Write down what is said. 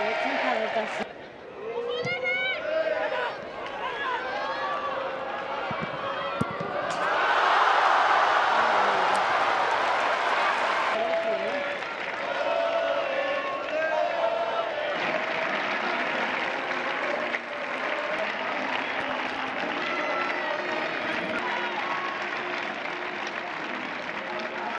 我真怕我担心